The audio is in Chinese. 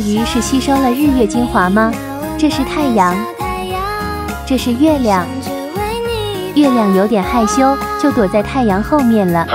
鱼是吸收了日月精华吗？这是太阳，这是月亮。月亮有点害羞，就躲在太阳后面了。